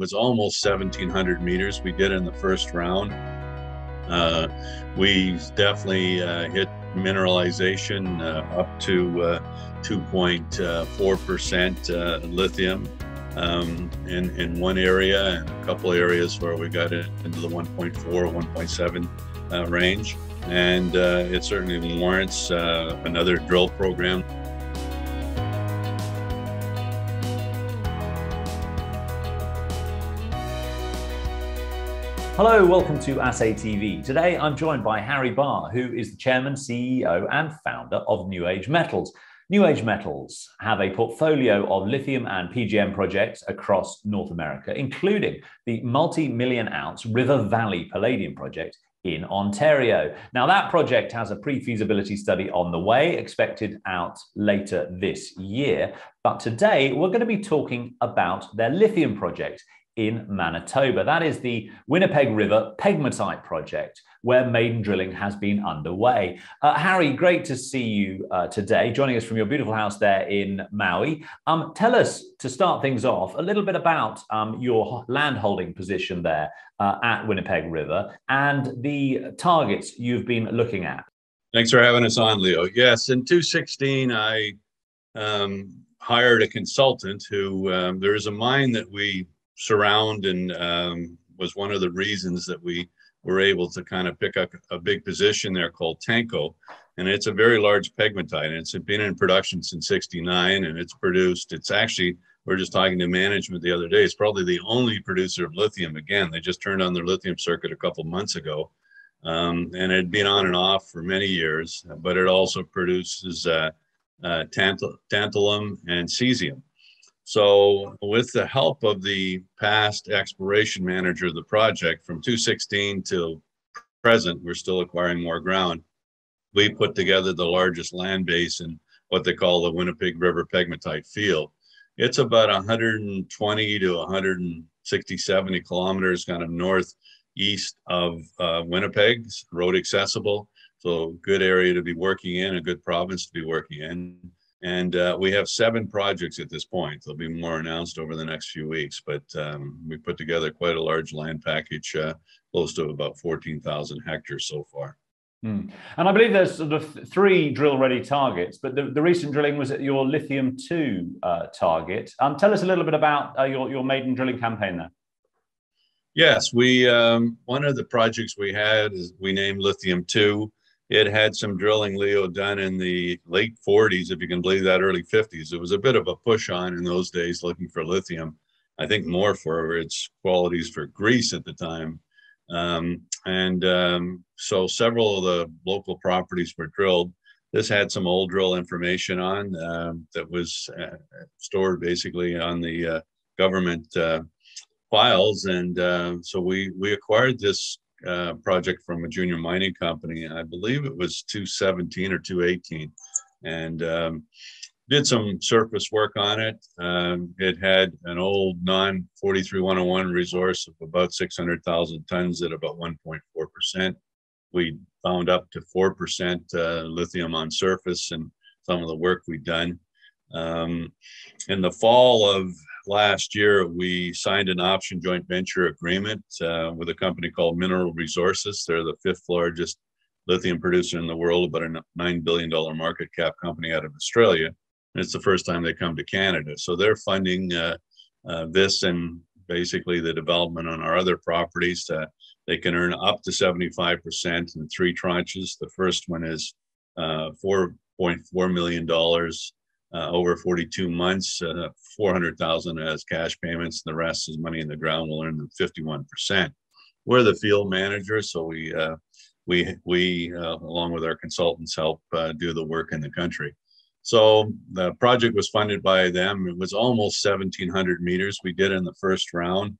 was almost 1,700 meters we did in the first round. Uh, we definitely uh, hit mineralization uh, up to 2.4% uh, uh, lithium um, in, in one area and a couple areas where we got into the 1.4, 1.7 range. And it certainly warrants another drill program. Hello, welcome to Assay TV. Today I'm joined by Harry Barr, who is the chairman, CEO, and founder of New Age Metals. New Age Metals have a portfolio of lithium and PGM projects across North America, including the multi million ounce River Valley Palladium project in Ontario. Now, that project has a pre feasibility study on the way, expected out later this year. But today we're going to be talking about their lithium project in Manitoba. That is the Winnipeg River Pegmatite project, where maiden drilling has been underway. Uh, Harry, great to see you uh, today, joining us from your beautiful house there in Maui. Um, tell us, to start things off, a little bit about um, your landholding position there uh, at Winnipeg River and the targets you've been looking at. Thanks for having us on, Leo. Yes, in 2016, I um, hired a consultant who um, there is a mine that we surround and um, was one of the reasons that we were able to kind of pick up a big position there called Tanco. And it's a very large pegmatite. And it's been in production since 69 and it's produced, it's actually, we are just talking to management the other day, it's probably the only producer of lithium again. They just turned on their lithium circuit a couple months ago. Um, and it had been on and off for many years, but it also produces uh, uh, tantal- tantalum and cesium. So, with the help of the past exploration manager of the project from 2016 to present, we're still acquiring more ground. We put together the largest land base in what they call the Winnipeg River Pegmatite Field. It's about 120 to 160, 70 kilometers kind of northeast of uh, Winnipeg, road accessible. So, good area to be working in, a good province to be working in. And uh, we have seven projects at this point. There'll be more announced over the next few weeks, but um, we put together quite a large land package, uh, close to about 14,000 hectares so far. Mm. And I believe there's sort of three drill ready targets, but the, the recent drilling was at your lithium 2 uh, target. Um, tell us a little bit about uh, your, your maiden drilling campaign there. Yes, we um, one of the projects we had is we named Lithium 2 it had some drilling Leo done in the late 40s, if you can believe that, early 50s. It was a bit of a push on in those days looking for lithium. I think more for its qualities for grease at the time. Um, and um, so several of the local properties were drilled. This had some old drill information on um, that was uh, stored basically on the uh, government uh, files. And uh, so we, we acquired this uh, project from a junior mining company. I believe it was 217 or 218, and um, did some surface work on it. Um, it had an old non 43101 resource of about 600,000 tons at about 1.4%. We found up to 4% uh, lithium on surface and some of the work we'd done. Um, in the fall of last year, we signed an option joint venture agreement uh, with a company called Mineral Resources. They're the fifth largest lithium producer in the world, about a $9 billion market cap company out of Australia. And it's the first time they come to Canada. So they're funding uh, uh, this and basically the development on our other properties. they can earn up to 75% in three tranches. The first one is uh, $4.4 million uh, over 42 months, uh, 400,000 as cash payments, and the rest is money in the ground. We'll earn them 51%. We're the field manager, so we uh, we we uh, along with our consultants help uh, do the work in the country. So the project was funded by them. It was almost 1,700 meters we did in the first round.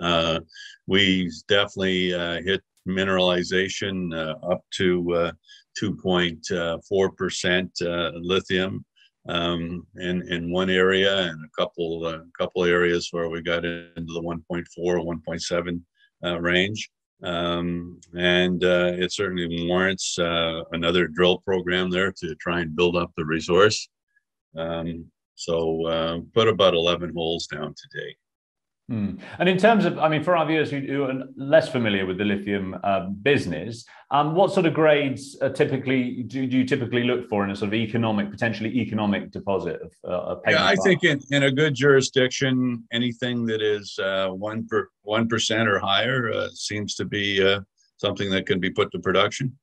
Uh, we definitely hit mineralization up to 2.4% lithium um, in in one area and a couple uh, couple areas where we got into the 1.4 1.7 uh, range. Um, and uh, it certainly warrants uh, another drill program there to try and build up the resource. Um, so uh, put about 11 holes down today Mm. And in terms of, I mean, for our viewers who, are less familiar with the lithium uh, business, um, what sort of grades typically do, do, you typically look for in a sort of economic, potentially economic deposit of, uh, Yeah, I think in, in a good jurisdiction, anything that is uh, one per one percent or higher uh, seems to be uh, something that can be put to production.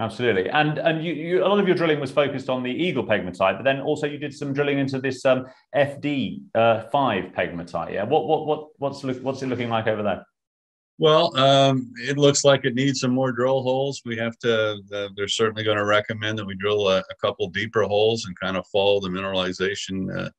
Absolutely, and and you, you, a lot of your drilling was focused on the Eagle pegmatite, but then also you did some drilling into this um, FD uh, five pegmatite. Yeah, what what what what's look, what's it looking like over there? Well, um, it looks like it needs some more drill holes. We have to. Uh, they're certainly going to recommend that we drill a, a, couple deeper holes and kind of follow the mineralization uh,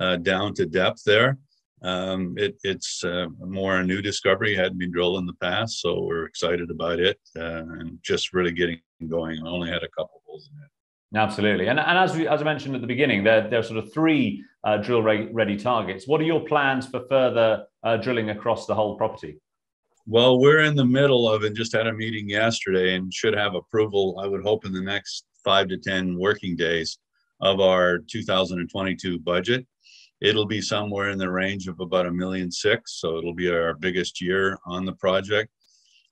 uh down to depth there. Um, it, it's uh, more a new discovery, hadn't been drilled in the past, so we're excited about it uh, and just really getting going. I only had a couple holes in it. Absolutely, and, and as we, as I mentioned at the beginning, there there are sort of three uh, drill ready targets. What are your plans for further uh, drilling across the whole property? Well, we're in the middle of and just had a meeting yesterday and should have approval. I would hope in the next five to ten working days of our 2022 budget it'll be somewhere in the range of about a million six. So it'll be our biggest year on the project.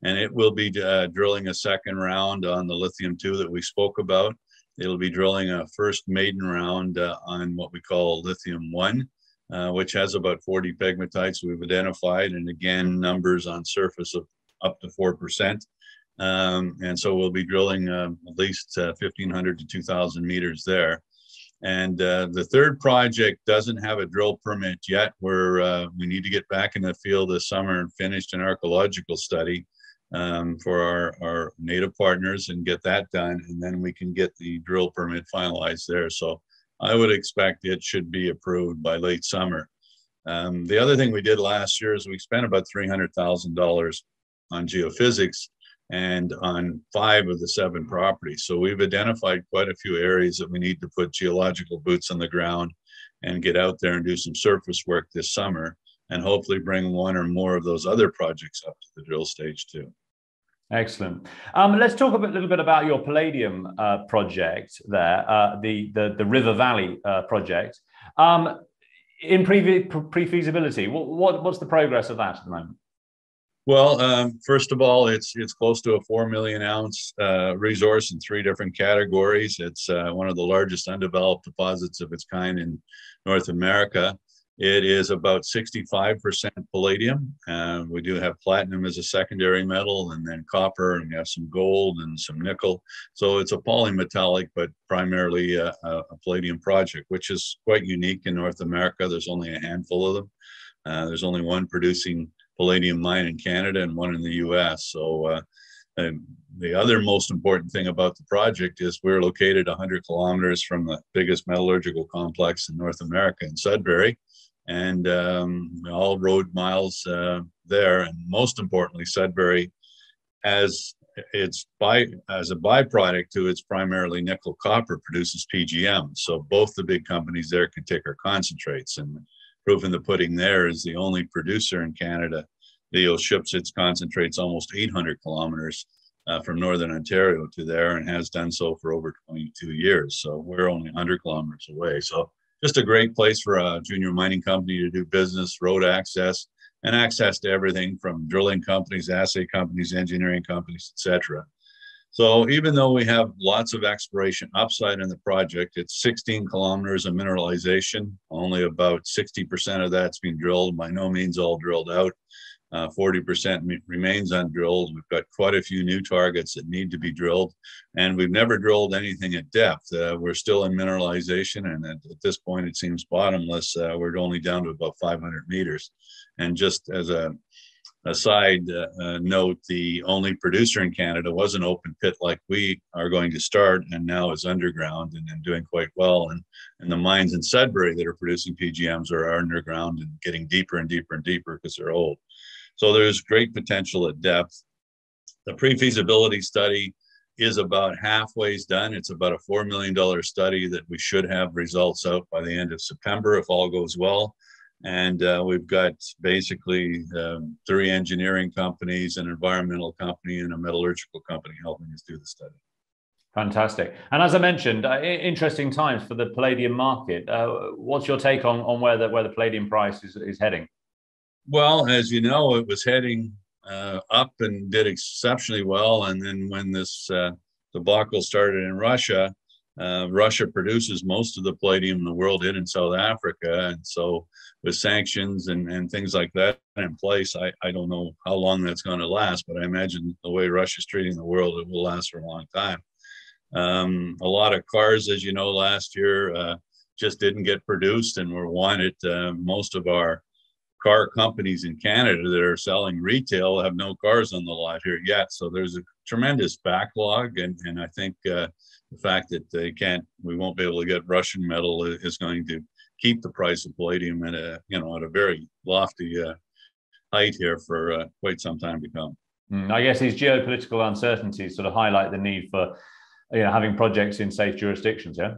And it will be uh, drilling a second round on the lithium two that we spoke about. It'll be drilling a first maiden round uh, on what we call lithium one, uh, which has about 40 pegmatites we've identified. And again, numbers on surface of up to 4%. Um, and so we'll be drilling um, at least 1,500 uh, to 2,000 meters there. And uh, the third project doesn't have a drill permit yet. Where uh, we need to get back in the field this summer and finish an archaeological study um, for our, our native partners and get that done. And then we can get the drill permit finalized there. So I would expect it should be approved by late summer. Um, the other thing we did last year is we spent about $300,000 on geophysics and on five of the seven properties. So we've identified quite a few areas that we need to put geological boots on the ground and get out there and do some surface work this summer and hopefully bring one or more of those other projects up to the drill stage too. Excellent. Um, let's talk a bit, little bit about your palladium uh, project there, uh, the, the, the River Valley uh, project. Um, in pre pre-feasibility, what, what, what's the progress of that at the moment? Well, um, first of all, it's it's close to a four million ounce uh, resource in three different categories. It's uh, one of the largest undeveloped deposits of its kind in North America. It is about 65% palladium. Uh, we do have platinum as a secondary metal, and then copper, and we have some gold and some nickel. So it's a polymetallic, but primarily a, a palladium project, which is quite unique in North America. There's only a handful of them. Uh, there's only one producing palladium mine in Canada and one in the US. So uh, the other most important thing about the project is we're located 100 kilometers from the biggest metallurgical complex in North America in Sudbury, and um, all road miles uh, there. And most importantly, Sudbury, as it's by as a byproduct to its primarily nickel copper produces PGM. So both the big companies there can take our concentrates and proof in the pudding there is the only producer in Canada. Leo ships its concentrates almost 800 kilometers uh, from northern Ontario to there and has done so for over 22 years. So we're only 100 kilometers away. So just a great place for a junior mining company to do business, road access, and access to everything from drilling companies, assay companies, engineering companies, etc. So even though we have lots of exploration upside in the project, it's 16 kilometers of mineralization. Only about 60% of that's been drilled, by no means all drilled out. Uh, 40% remains undrilled. We've got quite a few new targets that need to be drilled, and we've never drilled anything at depth. Uh, we're still in mineralization, and at, at, this point, it seems bottomless. Uh, we're only down to about 500 meters. And just as a a side uh, uh, note, the only producer in Canada was an open pit like we are going to start, and now is underground and, and doing quite well. And, and the mines in Sudbury that are producing PGMs are underground and getting deeper and deeper and deeper because they're old. So there's great potential at depth. The pre-feasibility study is about halfway done. It's about a $4 million study that we should have results out by the end of September if all goes well. And uh, we've got basically um, three engineering companies, an environmental company, and a metallurgical company helping us do the study. Fantastic. And as I mentioned, uh, interesting times for the palladium market. Uh, what's your take on, on where the where the palladium price is, is heading? Well, as you know, it was heading uh, up and did exceptionally well. And then when this uh, debacle started in Russia, uh, Russia produces most of the palladium in the world in in South Africa. And so with sanctions and, and things like that in place, I, I don't know how long that's going to last, but I imagine the way Russia's treating the world, it will last for a long time. Um, a lot of cars, as you know, last year uh, just didn't get produced and were wanted. Uh, most of our car companies in Canada that are selling retail have no cars on the lot here yet. So there's a tremendous backlog, and and I think uh, the fact that they can't, we won't be able to get Russian metal is going to keep the price of palladium at a you know at a very lofty uh, height here for uh, quite some time to come. Mm, I guess these geopolitical uncertainties sort of highlight the need for you know having projects in safe jurisdictions. Yeah.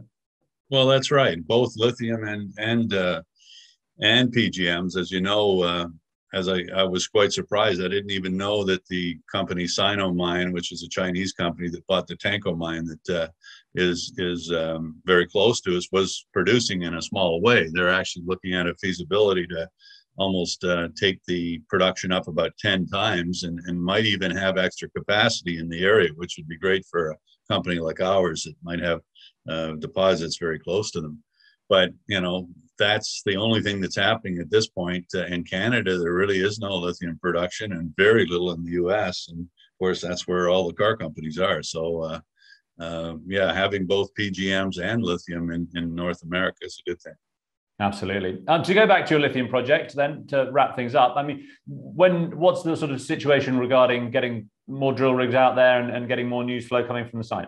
Well, that's right. Both lithium and and uh, and PGMs, as you know, uh, as I, I was quite surprised. I didn't even know that the company Sinomine, which is a Chinese company that bought the Tanco mine that uh, is is um, very close to us, was producing in a small way. They're actually looking at a feasibility to almost uh, take the production up about 10 times and, and might even have extra capacity in the area, which would be great for a company like ours that might have uh, deposits very close to them. But, you know, that's the only thing that's happening at this point uh, in Canada. There really is no lithium production and very little in the U.S. And of course, that's where all the car companies are. So, uh, uh, yeah, having both PGMs and lithium in, in North America is a good thing. Absolutely. Um, to go back to your lithium project, then to wrap things up, I mean, when what's the sort of situation regarding getting more drill rigs out there and, and getting more news flow coming from the site?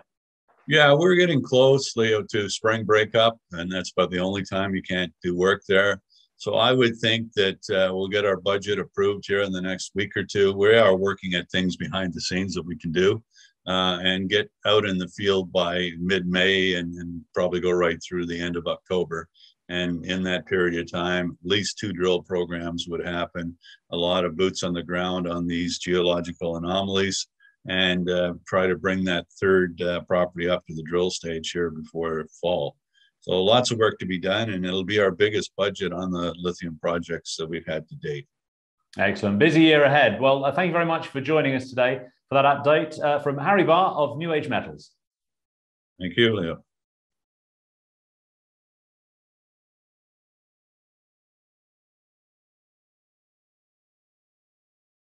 Yeah, we're getting close, Leo, to spring breakup, and that's about the only time you can't do work there. So I would think that uh, we'll get our budget approved here in the next week or two. We are working at things behind the scenes that we can do uh, and get out in the field by mid-May and, and probably go right through the end of October. And in that period of time, at least two drill programs would happen. A lot of boots on the ground on these geological anomalies and uh, try to bring that third uh, property up to the drill stage here before fall. So lots of work to be done, and it'll be our biggest budget on the lithium projects that we've had to date. Excellent. Busy year ahead. Well, uh, thank you very much for joining us today for that update uh, from Harry Barr of New Age Metals. Thank you, Leo.